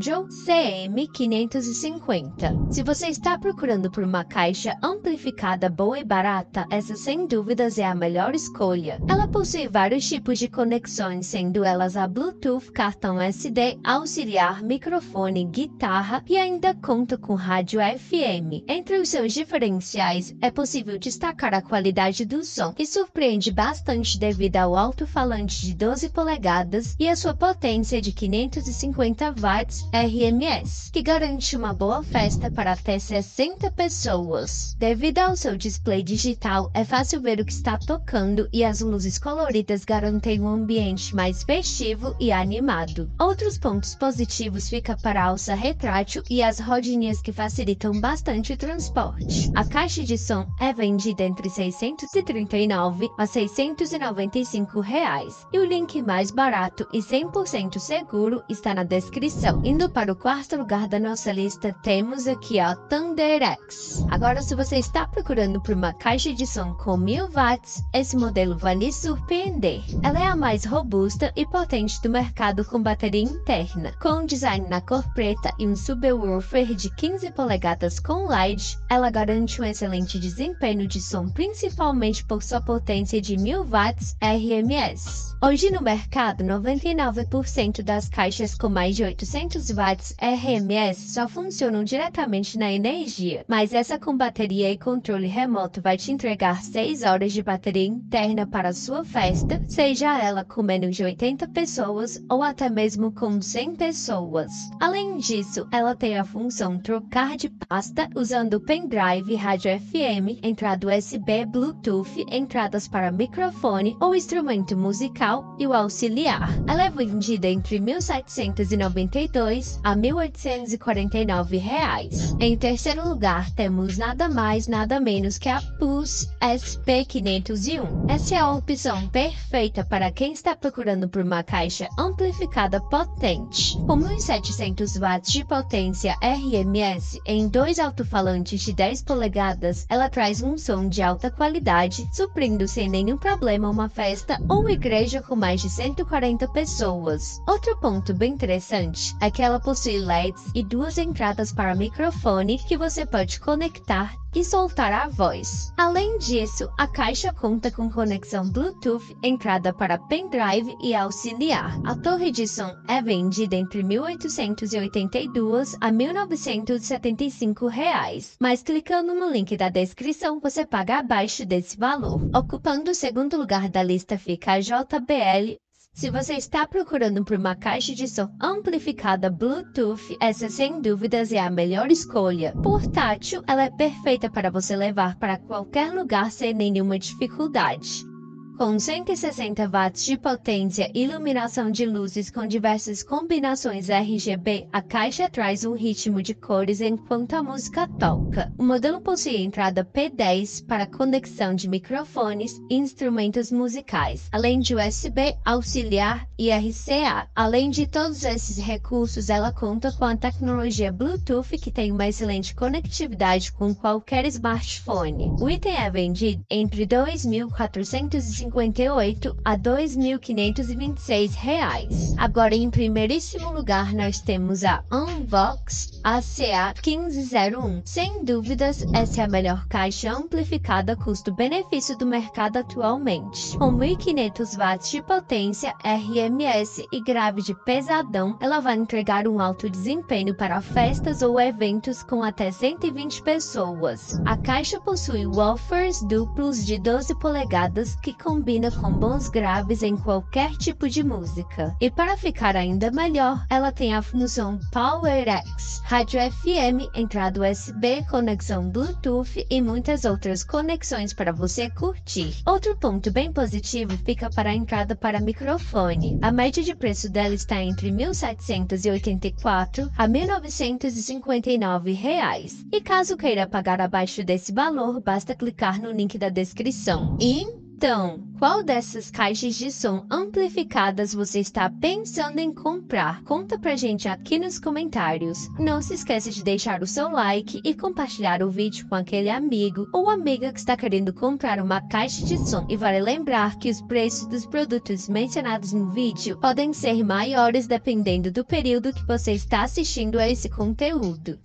Angel CM550. Se você está procurando por uma caixa amplificada boa e barata, essa sem dúvidas é a melhor escolha. Ela possui vários tipos de conexões, sendo elas a Bluetooth, cartão SD, auxiliar, microfone, guitarra e ainda conta com rádio FM. Entre os seus diferenciais, é possível destacar a qualidade do som, que surpreende bastante devido ao alto-falante de 12 polegadas e a sua potência de 550 watts RMS, que garante uma boa festa para até 60 pessoas. Devido ao seu display digital, é fácil ver o que está tocando e as luzes coloridas garantem um ambiente mais festivo e animado. Outros pontos positivos fica para a alça retrátil e as rodinhas que facilitam bastante o transporte. A caixa de som é vendida entre 639 a 695 reais e o link mais barato e 100% seguro está na descrição. Indo para o quarto lugar da nossa lista, temos aqui a Thunder X. Agora, se você está procurando por uma caixa de som com 1000 watts, esse modelo vai lhe surpreender. Ela é a mais robusta e potente do mercado com bateria interna. Com um design na cor preta e um subwoofer de 15 polegadas com light, ela garante um excelente desempenho de som, principalmente por sua potência de 1000 watts RMS. Hoje no mercado, 99% das caixas com mais de 800 watts RMS só funcionam diretamente na energia, mas essa com bateria e controle remoto vai te entregar 6 horas de bateria interna para sua festa, seja ela com menos de 80 pessoas ou até mesmo com 100 pessoas. Além disso, ela tem a função trocar de pasta usando pendrive, rádio FM, entrada USB, Bluetooth, entradas para microfone ou instrumento musical e o auxiliar. Ela é vendida entre 1792 reais a 1.849 reais. Em terceiro lugar, temos nada mais, nada menos que a PUS SP501. Essa é a opção perfeita para quem está procurando por uma caixa amplificada potente. Com 1.700 watts de potência RMS em dois alto-falantes de 10 polegadas, ela traz um som de alta qualidade, suprindo sem nenhum problema uma festa ou igreja com mais de 140 pessoas. Outro ponto bem interessante é que ela possui LEDs e duas entradas para microfone que você pode conectar e soltar a voz. Além disso, a caixa conta com conexão Bluetooth, entrada para pendrive e auxiliar. A torre de som é vendida entre 1.882 a 1.975 reais, mas clicando no link da descrição você paga abaixo desse valor. Ocupando o segundo lugar da lista fica a JBL se você está procurando por uma caixa de som amplificada Bluetooth, essa sem dúvidas é a melhor escolha. Portátil, ela é perfeita para você levar para qualquer lugar sem nenhuma dificuldade. Com 160 watts de potência e iluminação de luzes com diversas combinações RGB, a caixa traz um ritmo de cores enquanto a música toca. O modelo possui entrada P10 para conexão de microfones e instrumentos musicais, além de USB, auxiliar e RCA. Além de todos esses recursos, ela conta com a tecnologia Bluetooth que tem uma excelente conectividade com qualquer smartphone. O item é vendido entre 2.450 2.058 a 2.526 reais. Agora, em primeiríssimo lugar, nós temos a Unvox ACA 1501. Sem dúvidas, essa é a melhor caixa amplificada custo-benefício do mercado atualmente. Com 1.500 watts de potência, RMS e grave de pesadão, ela vai entregar um alto desempenho para festas ou eventos com até 120 pessoas. A caixa possui woofers duplos de 12 polegadas que combina com bons graves em qualquer tipo de música. E para ficar ainda melhor, ela tem a função PowerX, rádio FM, entrada USB, conexão Bluetooth e muitas outras conexões para você curtir. Outro ponto bem positivo fica para a entrada para microfone. A média de preço dela está entre 1.784 a 1.959 reais. E caso queira pagar abaixo desse valor, basta clicar no link da descrição. E Então, qual dessas caixas de som amplificadas você está pensando em comprar? Conta pra gente aqui nos comentários. Não se esqueça de deixar o seu like e compartilhar o vídeo com aquele amigo ou amiga que está querendo comprar uma caixa de som. E vale lembrar que os preços dos produtos mencionados no vídeo podem ser maiores dependendo do período que você está assistindo a esse conteúdo.